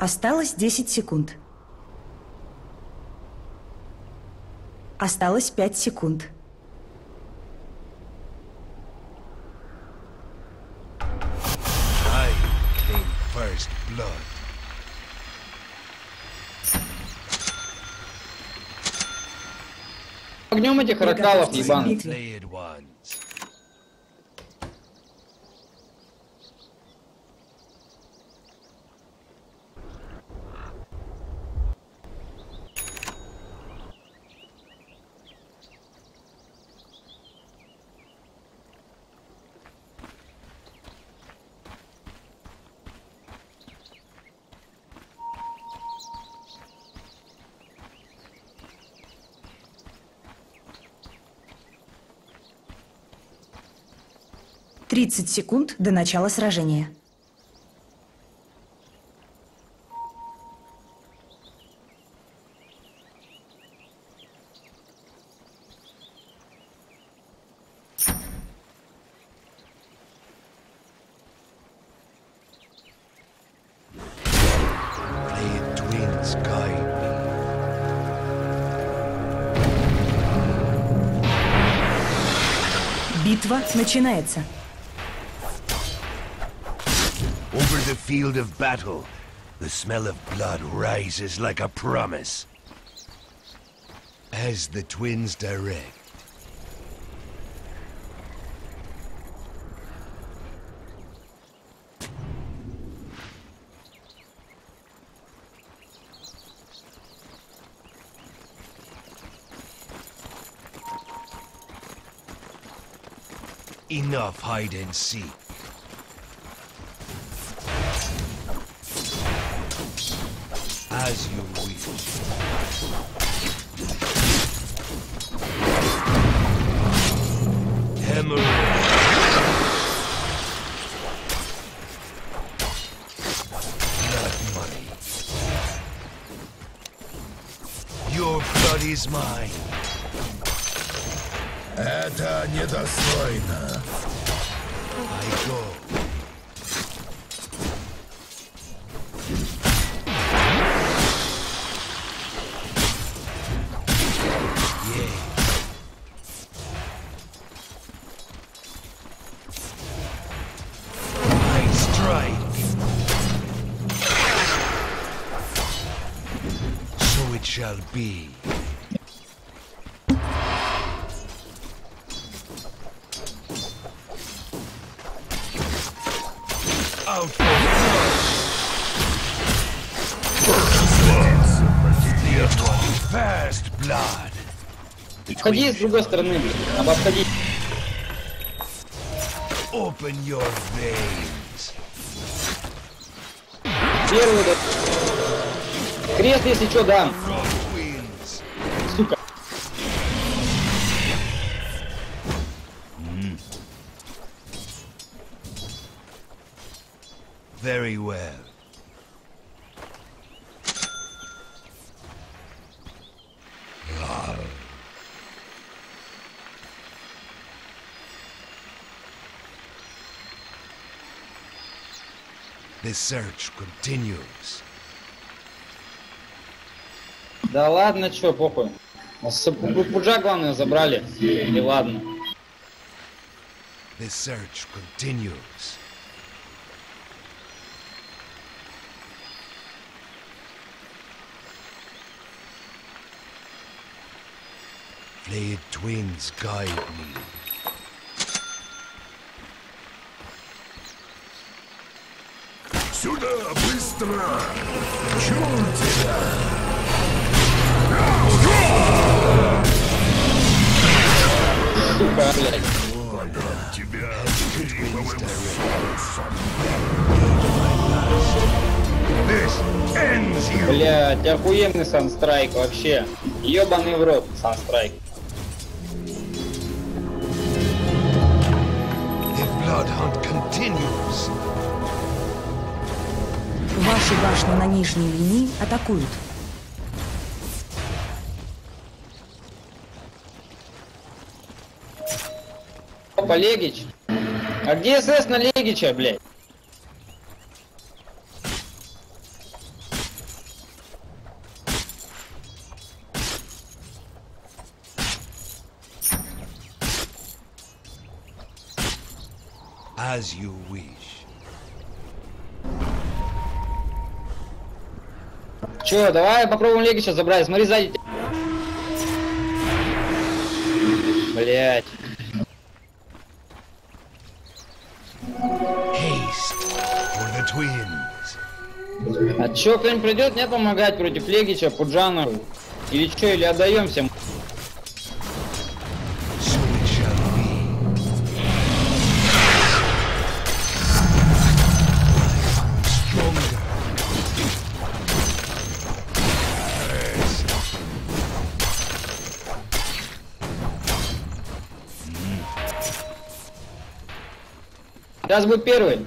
Осталось 10 секунд. Осталось 5 секунд. I came first blood. Огнем этих ракалов, ебаных. Play it once. Тридцать секунд до начала сражения. Битва начинается. Field of battle, the smell of blood rises like a promise. As the twins direct. Enough hide and seek. As you wish. Hemorrhage. Blood money. Your blood is mine. Это недостойно. I go. Входи с другой стороны, блин. Обходить. Open your veins. Первый да. Крест, если что, дам. Сука. Very well. The search continues. Да ладно, чё, похуй. Нас с- пу- Пуджа, главное, забрали. И ладно. The search continues. Flayed twins guide me. Сюда, быстро! Чур тебя! Сука, блядь. Понял тебя you. Блядь, охуенный санстрайк вообще. Ёбаный в рот, санстрайк. The blood hunt continues. Ваши башни на нижней линии атакуют. Опа, Легич. А где СС на Легича, блядь? As you wish. Че, давай попробуем Леги сейчас забрать. Смотри сзади. Блять. А чё, кто-нибудь придет мне помогать против Легича, Пуджана? Или чё, или отдаемся? Сейчас будет первый.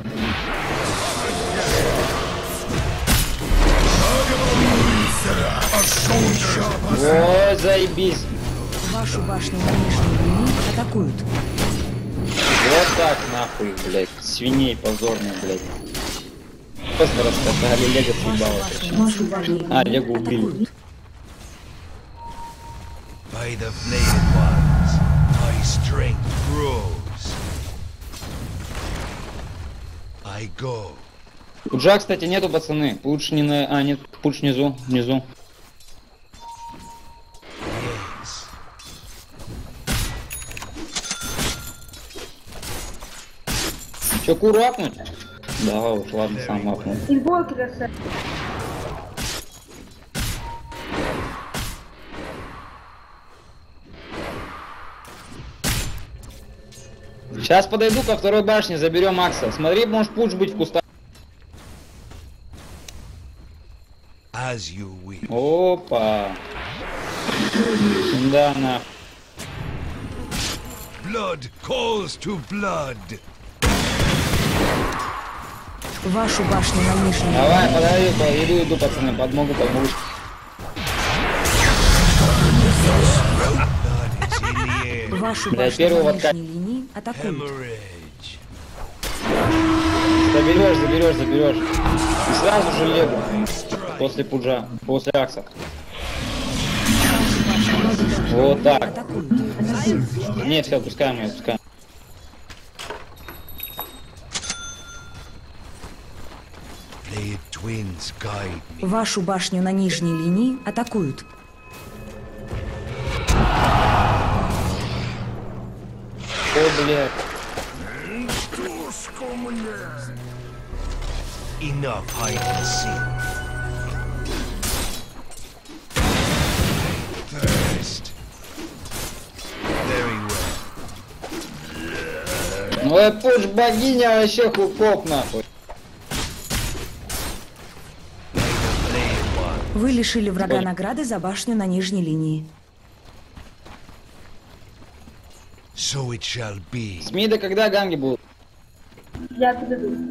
Ой, заебись. Вашу башню на линии атакуют. Вот так нахуй, блядь. Свиней позорные, блядь. Просто раскатали, Лего съебало. А, Лего убили. By the flayed ones, my strength grows. I go. Пуджа, кстати, нету, пацаны. Пудж не на... А, нет, пудж внизу, внизу. Yes. Че, куру апнуть? Да уж, ладно, сам апнул. Сейчас подойду ко второй башне, заберем Макса. Смотри, может пудж быть в кустах. As you wish. Опа. Да, на. Blood calls to blood. Вашу башню на нижней Давай, подойду, по- иду, иду, пацаны, подмогу, подмогу. Вашу Бля, башню первый на нижней атакуют. Заберешь, заберешь, заберешь. И сразу же лего. После пуджа, после акса. Вот так. Атакуют. Не, все, отпускаем ее, отпускаем. Вашу башню на нижней линии атакуют. О, блядь. Enough hide and seek. Thirst. Very well. Ну это пудж богиня вообще хукоп нахуй. Вы лишили врага награды за башню на нижней линии. So it shall be. С мида когда ганги будут? Я подойду.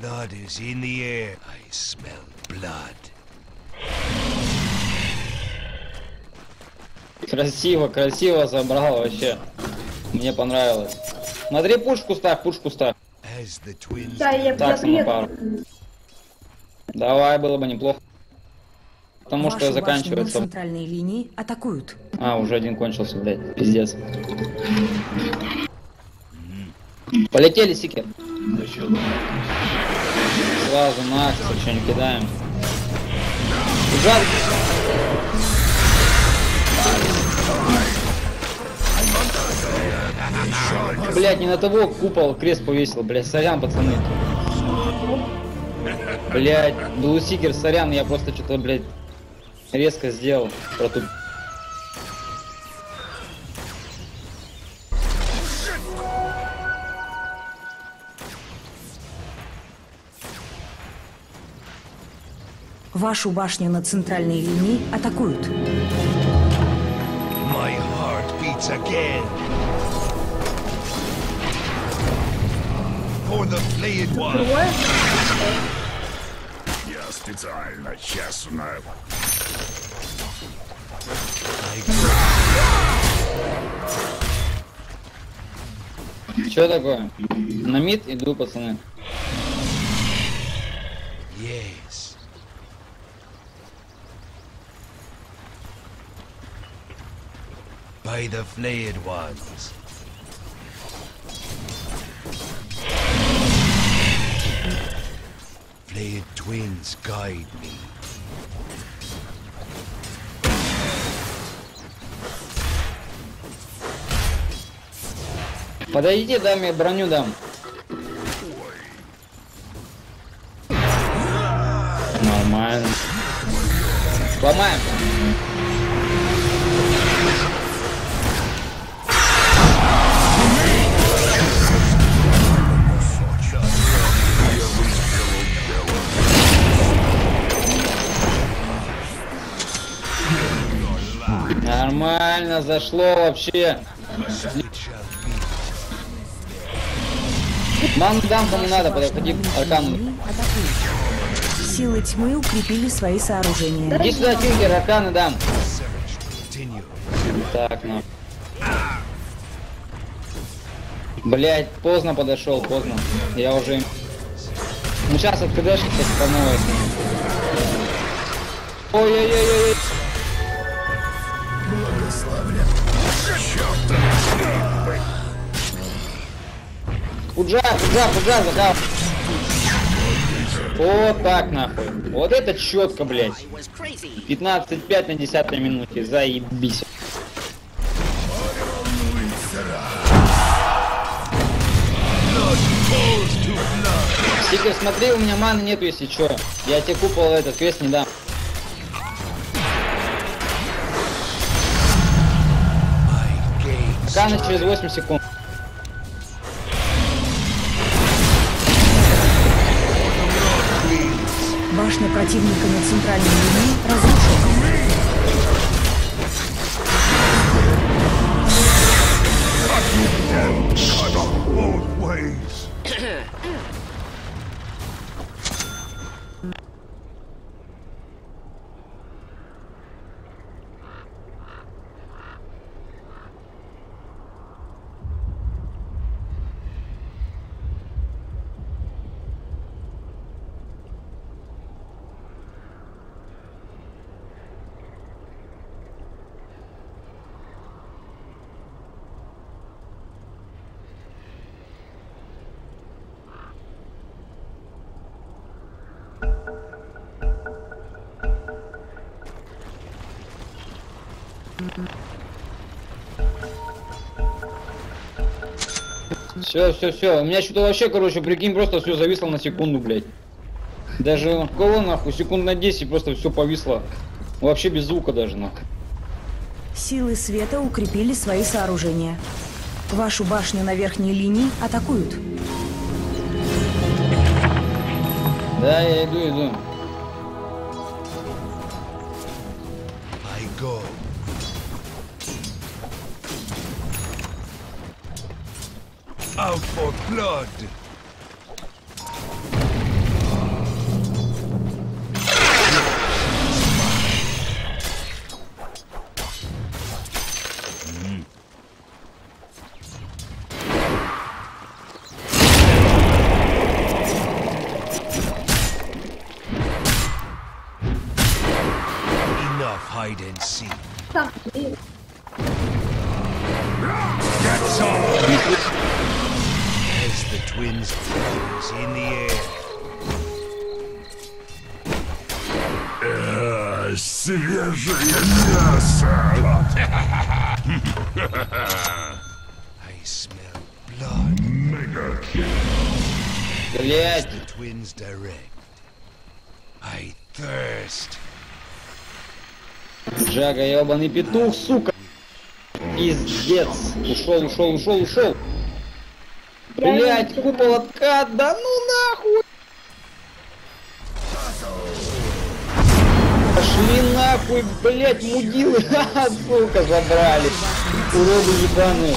Blood is in the air. I smell blood. Красиво, красиво забрал вообще. Мне понравилось. Смотри, пуш в кустах, пуш Да, я, я Так, приеду. самопару. Давай, было бы неплохо. Потому что башню на заканчивается... центральной линии атакуют. А, уже один кончился, блядь. Пиздец. Полетели, Сикер. Сразу на акцию что-нибудь кидаем. Жар. Блять, не на того купол крест повесил, блять, сорян, пацаны. Блять, Блусикер, сорян, я просто что-то, блять, резко сделал. Протуп... Вашу башню на центральной линии атакуют. My heart beats again. for the played one. Just design a chess map. Что такое? На мид иду, пацаны. Yes. By the flayed ones. Flayed twins guide me. Подойди, дай мне броню дам. Нормально. Сломаем. Нормально зашло вообще. Ман дам кому надо, подходи к аркану. Силы тьмы укрепили свои сооружения. Иди сюда, Тюгер, арканы дам. Так, ну. Блять, поздно подошел, поздно. Я уже... Ну сейчас от КДшки по новой. Пуджа, пуджа, пуджа, закал. Вот так нахуй. Вот это четко, блять. 15-5 на 10 минуте. Заебись. Стикер, смотри, у меня маны нету, если чё. Я тебе купол этот квест не дам. Каны через 8 секунд. Башня противника на центральной линии разрушена. Все, все, все. У меня что-то вообще, короче, прикинь, просто все зависло на секунду, блядь. Даже кого нахуй, секунд на 10 просто все повисло. Вообще без звука даже, нахуй. Силы света укрепили свои сооружения. Вашу башню на верхней линии атакуют. Да, я иду, иду. I go. Out for blood. Блять. Джага, ебаный петух, сука. Пиздец. Ушел, ушел, ушел, ушел. Блять, купол откат, да ну нахуй. Пошли нахуй, блять, мудилы, сука, забрали. Уроды ебаные.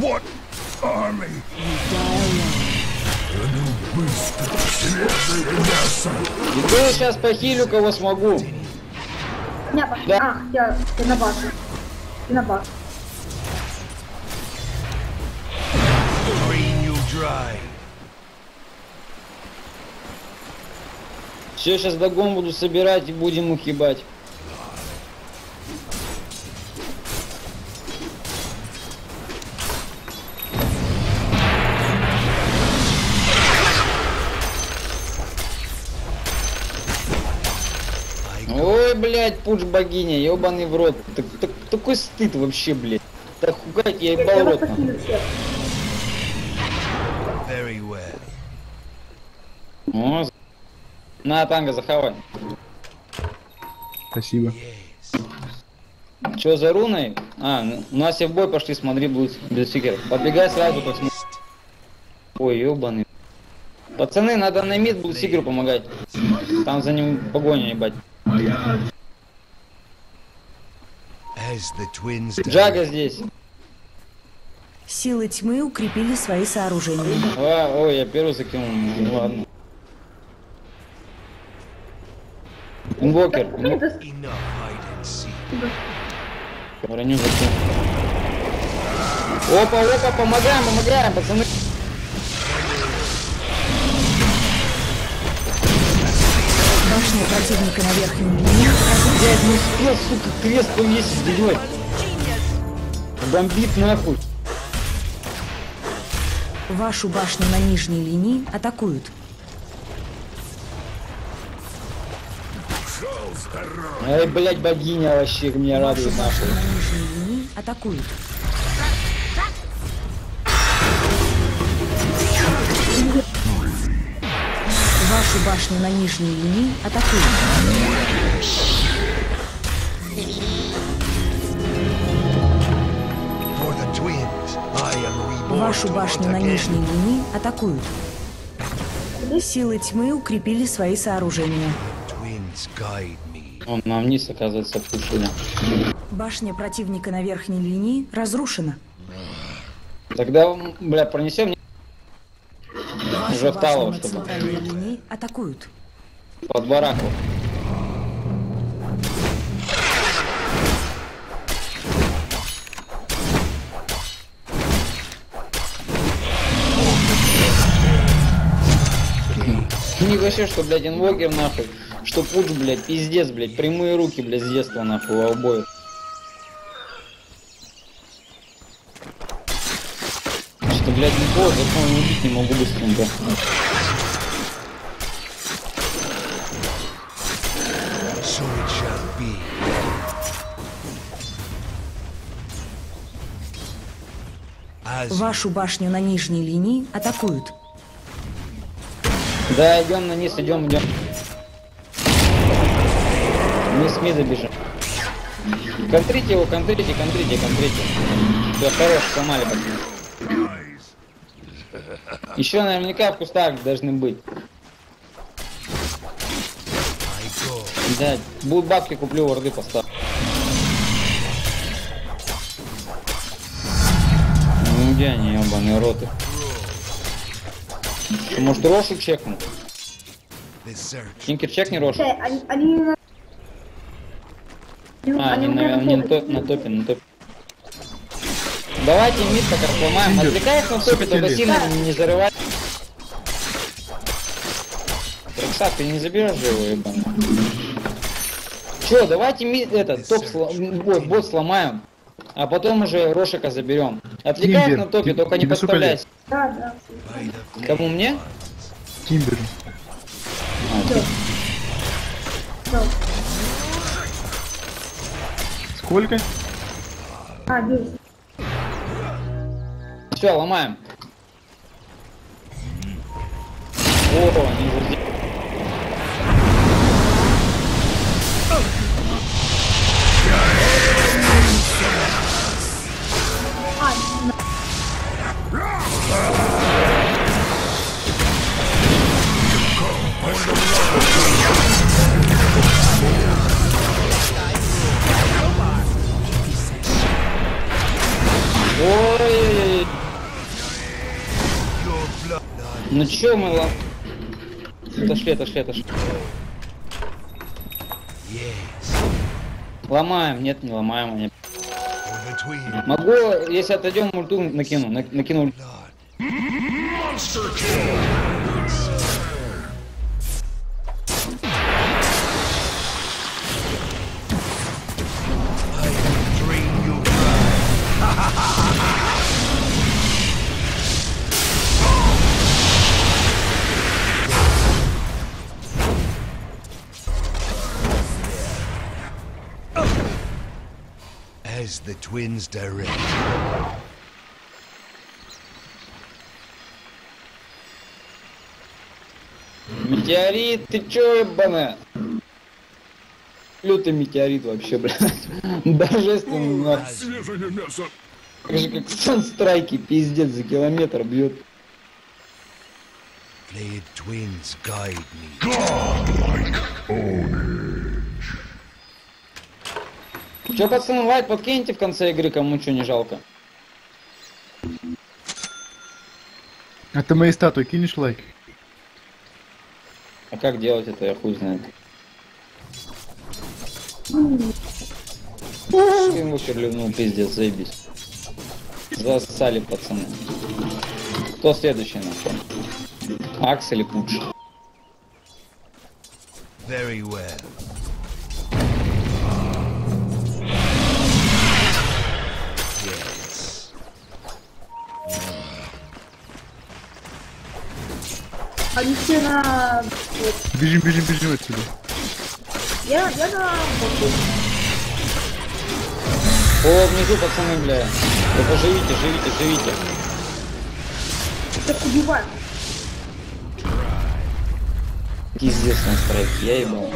What army? Die alone. Быстро. Иду сейчас похилю, кого смогу. Не, пошли. Да. А, я, ты на базу. Ты на базу. Все, сейчас догон буду собирать и будем их блядь, пуч богиня, ебаный в рот. Так- так- такой стыд вообще, блядь. Так хугать я ебал рот. Very well. О, На, танго, захавай. Спасибо. Че за руной? А, ну, у нас все в бой пошли, смотри, будет без стикеров. Подбегай сразу, как Ой, ебаный. Пацаны, надо на мид будет сигеру помогать. Там за ним погоня, ебать. Джага здесь. Силы тьмы укрепили свои сооружения. А, ой, я первый закинул. Ну, ладно. Инвокер. Броню закинул. Опа, опа, помогаем, помогаем, пацаны. Башня противника на верхней линии Блядь, не успел, сука, крест повесить, блядь. Бомбит нахуй. Вашу башню на нижней линии атакуют. Ай, блядь, богиня вообще меня радует нахуй. на нижней линии атакуют. Вашу башню на нижней линии атакуют. Вашу башню на нижней линии атакуют. Силы тьмы укрепили свои сооружения. Он нам вниз, оказывается, пушили. Башня противника на верхней линии разрушена. Тогда, бля, пронесем Вашу Уже в чтобы. Атакуют. под бараку. Не вообще, что, блядь, инвокер нахуй, что пуч, блядь, пиздец, блядь, прямые руки, блядь, с детства нахуй у обоих. Что, блядь, никого закон убить не могу быстренько. Вашу башню на нижней линии атакуют. Да, идем на низ, идем, идем. Мы с мида бежим. Контрите его, контрите, контрите, контрите. Все, хорош, сломали пацаны. Еще наверняка в кустах должны быть. Да, будут бабки, куплю орды поставлю. Где они, ебаные роты? Что, Может Рошу чекнуть? Тинкер чекни Рошу. Э, Они, они. А, они, наверное, не на, топ- на топе, на топе. Давайте мид пока сломаем. Их на топе, только сильно не, не зарывай. Роксак, ты не заберешь же его, ебаный. Че, давайте мид, этот, топ, сло- бот сломаем. А потом уже Рошика заберем. Отвлекай их Тиндер, на топе, только не подставляйся. Да, да. Кому мне? Тимбер. да. Сколько? А, 10. Все, ломаем. О, они уже здесь. Ой, ну чё мы лом... Отошли, отошли, отошли. Ломаем, нет, не ломаем. Могу, если отойдем, ульту накину. на- накину the twins direct. Метеорит, ты чё, ебаная? Лютый метеорит вообще, блядь. Божественный, нахуй. Свежее мясо. Так же, как санстрайки, пиздец, за километр бьет. Flayed twins guide me. Godlike ownage. Чё, пацаны, лайк подкиньте в конце игры, кому чё не жалко. А ты моей статуи кинешь лайк? А как делать это, я хуй знает. Скринвокер ливнул, пиздец, заебись. Засали, пацаны. Кто следующий, нахуй? Акс или Пудж? Very well. Они все на... Вот. Бежим, бежим, бежим отсюда. Я, я на... вот, О, внизу, пацаны, бля. Только живите, живите, живите. Так убиваем. Пиздец на страйк, я ебал.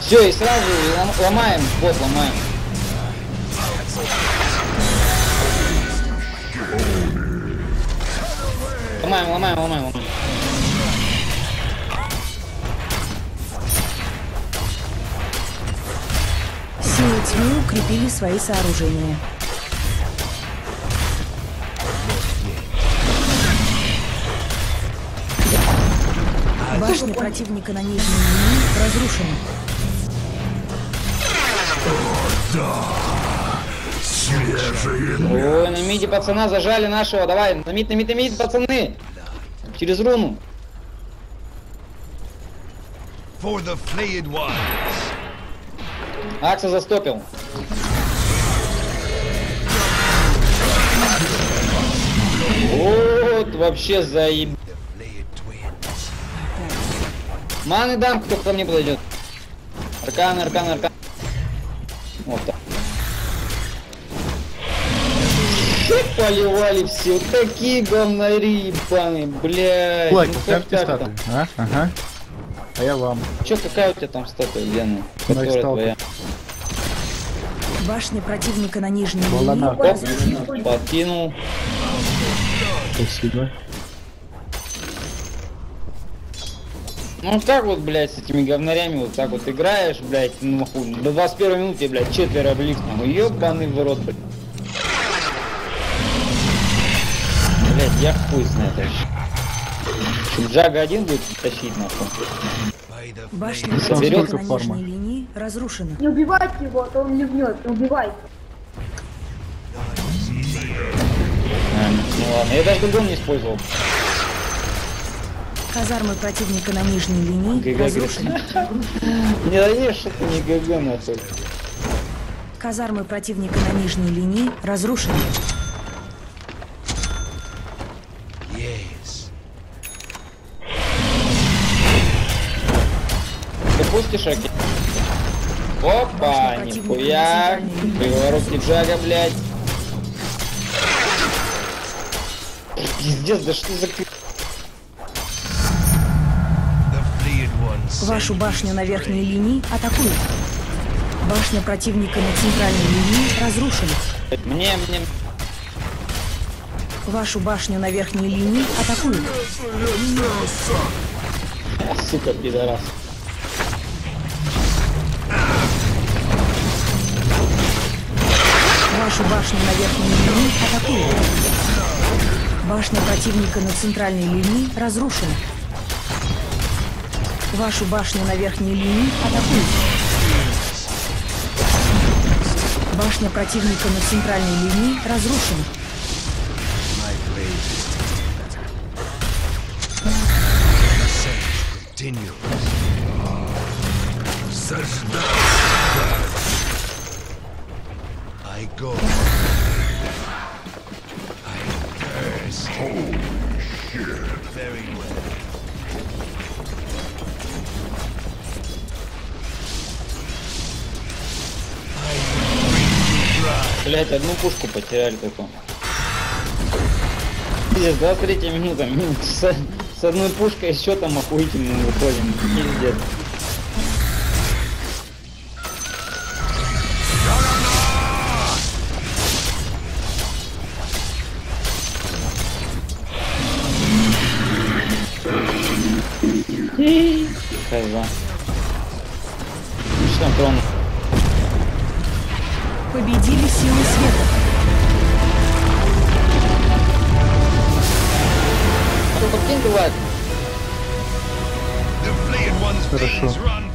Все, и сразу лом- ломаем, бот ломаем. Ломаем, ломаем, ломаем, ломаем. Силы тьмы укрепили свои сооружения. Башня противника на нижней линии разрушена. Свежее Ой, на миде пацана зажали нашего, давай, на мид, на мид, на мид, пацаны. Через руну. For the flayed ones. Акса застопил. Вот, вообще заеб... Маны дам, кто ко мне подойдет. Аркан, аркан, аркан. Поливали все. Такие говнари, ебаные, блядь. Лайк, ну как так-то? статуи. А? Ага. А я вам. Чё, какая у тебя там статуя, Лена? Моя Которая твоя? Башня противника на нижней Волна. подкинул. Спасибо. Ну как вот, блядь, с этими говнарями вот так вот играешь, блядь, ну нахуй, до 21 минуты, блядь, четверо блиц, нахуй, ёбаный в рот, блядь. Я хуй знает Джага один будет тащить, нахуй. Башня Соберет на форма. нижней линии разрушена. Не убивайте его, а то он ливнет. Не убивайте. А, ну ладно, я даже другом не использовал. Казармы противника на нижней линии ГГ, разрушены. Не даешь, ты не ГГ, нахуй. Казармы противника на нижней линии разрушены. Аки? Опа, нихуя. Приворотки Джага, блядь. Пиздец, да что за... Вашу башню на верхней линии атакуют. Башня противника на центральной линии разрушена. Мне, мне... Вашу башню на верхней линии атакуют. Сука, пидорас. Вашу башню на верхней линии атакуют. Башня противника на центральной линии разрушена. Вашу башню на верхней линии атакуют. Башня противника на центральной линии разрушена. My одну пушку потеряли только. Пиздец, 23 минута. минут С, с одной пушкой с счетом охуительным выходим. Пиздец. Хайза. Что там? Победили силы света. Хорошо.